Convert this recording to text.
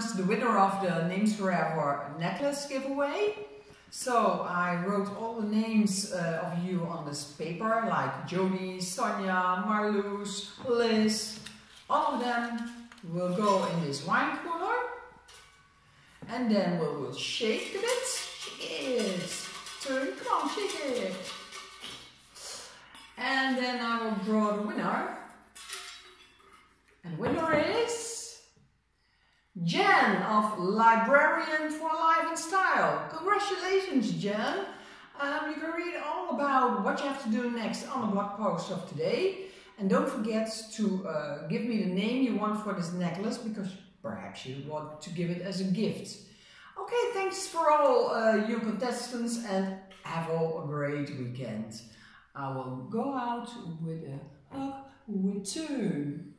the winner of the Names Forever necklace giveaway. So I wrote all the names uh, of you on this paper, like Jody, Sonia, Marloes, Liz. All of them will go in this wine cooler. And then we will shake a bit. Shake it. Turn, come on, shake it. And then I will draw the winner. And winner is Jen of Librarian for Life and Style. Congratulations, Jen. Um, you can read all about what you have to do next on the blog post of today. And don't forget to uh, give me the name you want for this necklace because perhaps you want to give it as a gift. Okay, thanks for all uh, you contestants and have all a great weekend. I will go out with a hug with two.